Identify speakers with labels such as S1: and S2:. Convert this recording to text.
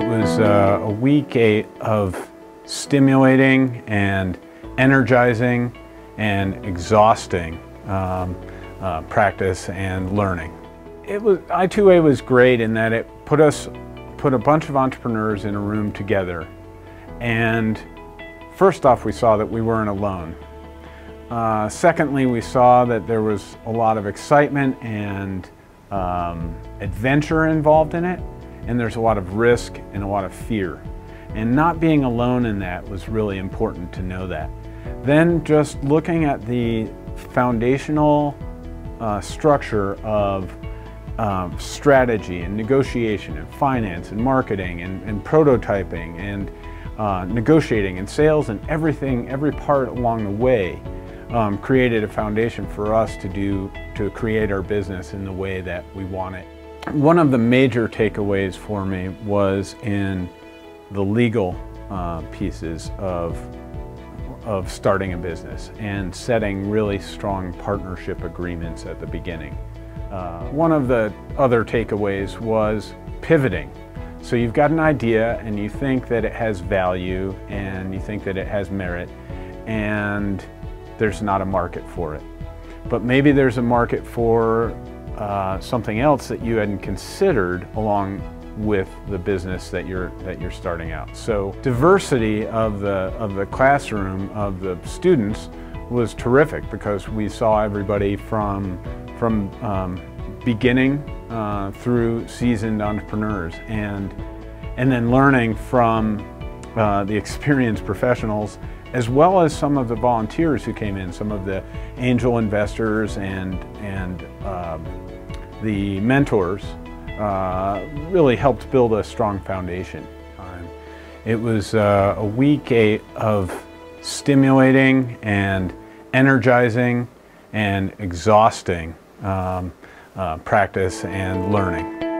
S1: uh, a week of stimulating and energizing and exhausting um, uh, practice and learning. It was, I2A was great in that it put us, put a bunch of entrepreneurs in a room together and first off we saw that we weren't alone. Uh, secondly, we saw that there was a lot of excitement and um, adventure involved in it, and there's a lot of risk and a lot of fear. And not being alone in that was really important to know that. Then just looking at the foundational uh, structure of um, strategy and negotiation and finance and marketing and, and prototyping and uh, negotiating and sales and everything, every part along the way um, created a foundation for us to do, to create our business in the way that we want it. One of the major takeaways for me was in the legal uh, pieces of, of starting a business and setting really strong partnership agreements at the beginning. Uh, one of the other takeaways was pivoting. So you've got an idea and you think that it has value and you think that it has merit and there's not a market for it. But maybe there's a market for uh, something else that you hadn't considered along with the business that you're that you're starting out. So diversity of the of the classroom of the students was terrific because we saw everybody from from um, beginning uh, through seasoned entrepreneurs and and then learning from uh, the experienced professionals as well as some of the volunteers who came in, some of the angel investors and, and um, the mentors uh, really helped build a strong foundation. It was uh, a week of stimulating and energizing and exhausting um, uh, practice and learning.